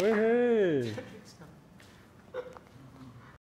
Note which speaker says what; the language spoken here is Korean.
Speaker 1: 왜 해?